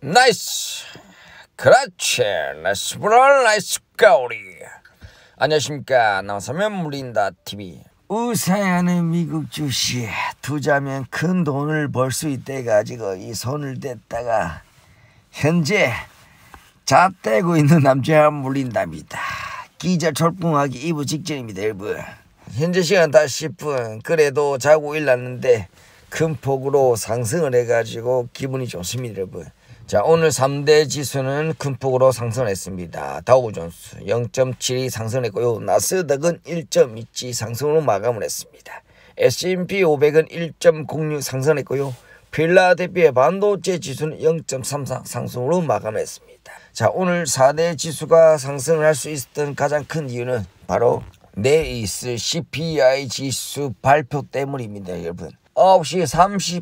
나이스. 그렇지. 나이스 브랄 나이스 가오리. 안녕하십니까. 나서면 물린다 TV 우사야는 미국 주식 투자면 큰 돈을 벌 수 있대 가지고 이 손을 댔다가 현재 잣대고 있는 남자 물린답니다. 기자 철풍하기 이부 직전입니다 여러분. 현재 시간 다 10분. 그래도 자고 일났는데 큰 폭으로 상승을 해가지고 기분이 좋습니다 여러분 자 오늘 3대 지수는 큰 폭으로 상승했습니다. 다우존스 0.72 상승했고요. 나스닥은 1.27 상승으로 마감을 했습니다. S&P 500은 1.06 상승했고요. 필라델피아 반도체 지수는 0.34 상승으로 마감했습니다. 자 오늘 4대 지수가 상승을 할 수 있었던 가장 큰 이유는 바로 내일 CPI 지수 발표 때문입니다. 여러분 9시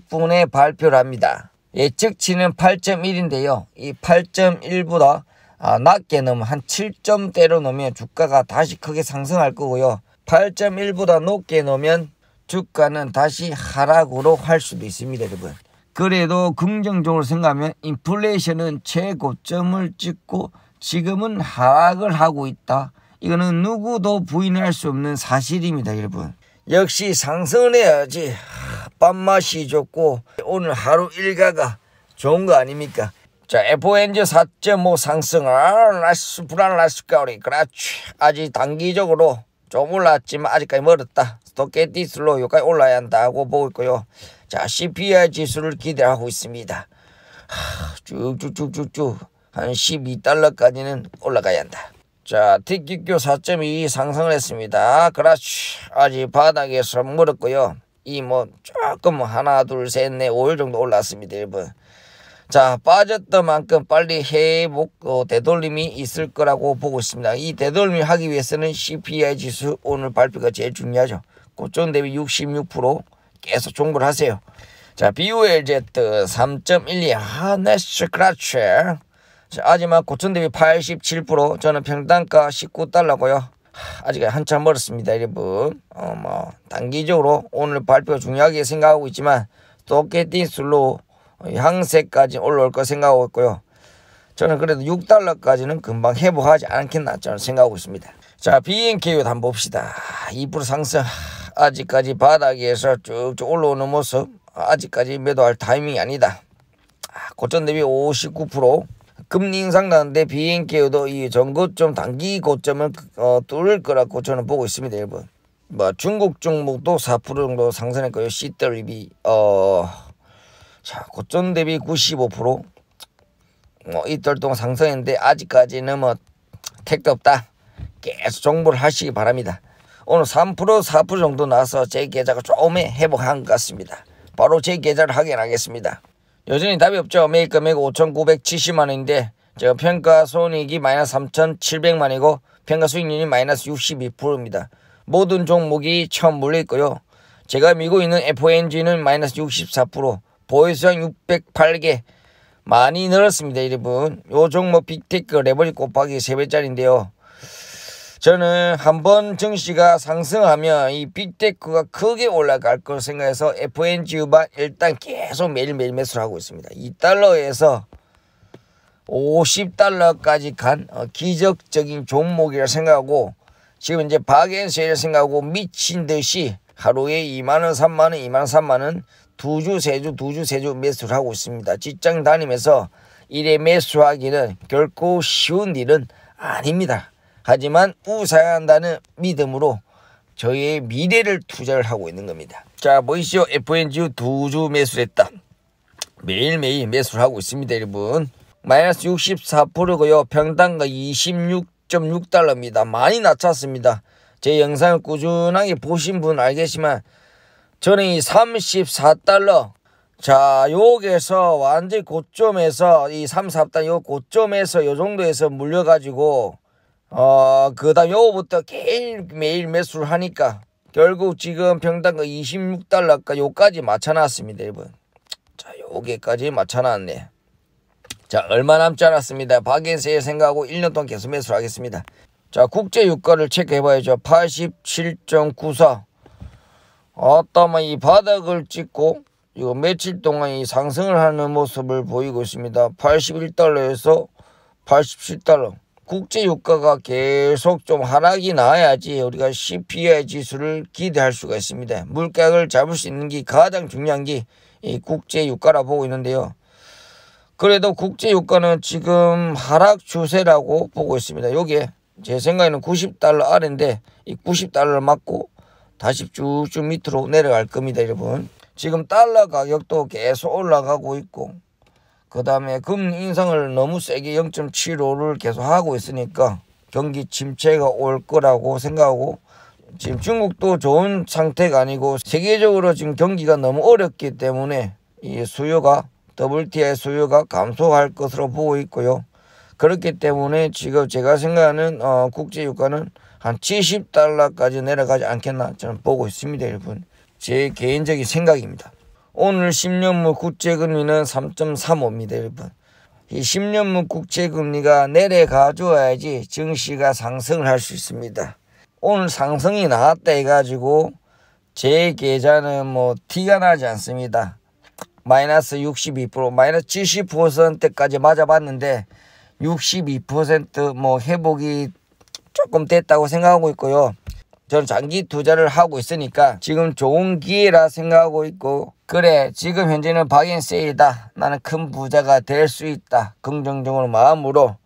30분에 발표를 합니다. 예측치는 8.1인데요. 이 8.1보다 아, 낮게 넣으면 한 7점대로 넣으면 주가가 다시 크게 상승할 거고요. 8.1보다 높게 넣으면 주가는 다시 하락으로 할 수도 있습니다, 여러분. 그래도 긍정적으로 생각하면 인플레이션은 최고점을 찍고 지금은 하락을 하고 있다. 이거는 누구도 부인할 수 없는 사실입니다, 여러분. 역시 상승을 해야지. 밥맛이 좋고 오늘 하루 일과가 좋은 거 아닙니까? 자, FOMC 4.5 상승, 아, 라스, 불안 라스 가오리. 그렇지. 아직 단기적으로 좀 올랐지만 아직까지 멀었다. stochastics로 여기까지 올라야 한다고 보고 있고요. 자, CPI 지수를 기대하고 있습니다. 쭉쭉쭉쭉쭉 한 12달러까지는 올라가야 한다. 자, 티키교 4.2 상승을 했습니다. 그렇지. 아직 바닥에서 멀었고요. 이 뭐 조금 하나 둘 셋 넷 5일 정도 올랐습니다 여러분 자 빠졌던 만큼 빨리 회복 어, 되돌림이 있을 거라고 보고 있습니다 이 되돌림을 하기 위해서는 CPI 지수 오늘 발표가 제일 중요하죠 고점 대비 66% 계속 종고를 하세요 자 BOLZ 3.12 하네스 크라치 자, 하지만 고점 대비 87% 저는 평단가 19달러고요 아직 한참 멀었습니다, 여러분. 어, 뭐, 단기적으로 오늘 발표가 중요하게 생각하고 있지만, 토케티슬로 향세까지 올라올 거 생각하고 있고요. 저는 그래도 6달러까지는 금방 회복하지 않겠나 저는 생각하고 있습니다. 자, BNKU 한번 봅시다. 2% 상승. 아직까지 바닥에서 쭉쭉 올라오는 모습. 아직까지 매도할 타이밍이 아니다. 고점 대비 59%. 금리 인상 나는데 비행기에도 이 전고점 단기 고점을 어, 뚫을 거라고 저는 보고 있습니다, 여러분. 뭐 중국 종목도 4% 정도 상승했고요. CWB 어, 자 고점 대비 95%. 뭐 이틀 동안 상승했는데 아직까지는 뭐 택도 없다. 계속 정보를 하시기 바랍니다. 오늘 3% 4% 정도 나서 제 계좌가 조금 회복한 것 같습니다. 바로 제 계좌를 확인하겠습니다. 여전히 답이 없죠. 매일 금액 5,970만원인데 저 평가 손익이 마이너스 3,700만이고 평가 수익률이 마이너스 62%입니다. 모든 종목이 처음 물려있고요. 제가 미고 있는 FONG는 마이너스 64% 보유수량 608개 많이 늘었습니다 여러분. 요 종목 빅테크 레버리지 곱하기 3배짜리인데요. 저는 한번 증시가 상승하면 이 빅테크가 크게 올라갈 걸 생각해서 FNGU만 일단 계속 매일매일 매수를 하고 있습니다. 2달러에서 50달러까지 간 어, 기적적인 종목이라 생각하고 지금 이제 바겐세일을 생각하고 미친 듯이 하루에 2만원, 3만원, 2만원, 3만원 두 주, 세 주, 두 주, 세 주 매수를 하고 있습니다. 직장 다니면서 일에 매수하기는 결코 쉬운 일은 아닙니다. 하지만 우상한다는 믿음으로 저희의 미래를 투자를 하고 있는 겁니다. 자 보이시죠? FNG 두주 매수했다. 매일매일 매수를 하고 있습니다 여러분. 마이너스 64%고요. 평단가 26.6달러입니다. 많이 낮췄습니다. 제 영상을 꾸준하게 보신 분 알겠지만 저는 이 34달러 자 여기에서 완전 고점에서 이 34달러 요 고점에서 요 정도에서 물려가지고 어, 그 다음 요거부터 매일 매수를 하니까 결국 지금 평당가 26달러까 요까지 맞춰놨습니다, 여러분. 자, 요게까지 맞춰놨네. 자, 얼마 남지 않았습니다. 박인세에 생각하고 1년 동안 계속 매수를 하겠습니다. 자, 국제 유가를 체크해 봐야죠. 87.94. 어떠면 이 바닥을 찍고 이거 며칠 동안 이 상승을 하는 모습을 보이고 있습니다. 81달러에서 87달러. 국제 유가가 계속 좀 하락이 나야지 우리가 CPI 지수를 기대할 수가 있습니다. 물가를 잡을 수 있는 게 가장 중요한 게 이 국제 유가라 보고 있는데요. 그래도 국제 유가는 지금 하락 추세라고 보고 있습니다. 요게 제 생각에는 90달러 아래인데 이 90달러를 맞고 다시 쭉쭉 밑으로 내려갈 겁니다, 여러분. 지금 달러 가격도 계속 올라가고 있고 그 다음에 금 인상을 너무 세게 0.75를 계속 하고 있으니까 경기 침체가 올 거라고 생각하고 지금 중국도 좋은 상태가 아니고 세계적으로 지금 경기가 너무 어렵기 때문에 이 수요가 WTI 수요가 감소할 것으로 보고 있고요. 그렇기 때문에 지금 제가 생각하는 어, 국제 유가는 한 70달러까지 내려가지 않겠나 저는 보고 있습니다, 여러분. 제 개인적인 생각입니다. 오늘 10년물 국제금리는 3.35입니다, 여러분. 이 10년물 국제금리가 내려가 줘야지 증시가 상승을 할 수 있습니다. 오늘 상승이 나왔다 해가지고 제 계좌는 뭐 티가 나지 않습니다. 마이너스 62% 마이너스 70%까지 맞아봤는데 62%뭐 회복이 조금 됐다고 생각하고 있고요. 저는 장기 투자를 하고 있으니까 지금 좋은 기회라 생각하고 있고 그래 지금 현재는 박앤세이다. 나는 큰 부자가 될 수 있다. 긍정적으로 마음으로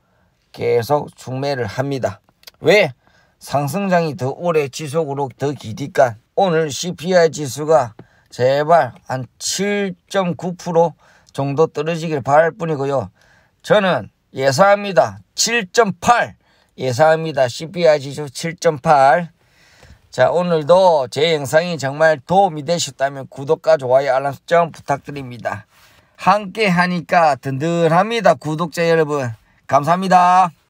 계속 중매를 합니다. 왜? 상승장이 더 오래 지속으로 더 기니까. 오늘 CPI 지수가 제발 한 7.9% 정도 떨어지길 바랄 뿐이고요. 저는 예상합니다. 7.8 예상합니다. CPI 지수 7.8 자 오늘도 제 영상이 정말 도움이 되셨다면 구독과 좋아요 알람 설정 부탁드립니다. 함께 하니까 든든합니다 구독자 여러분 감사합니다.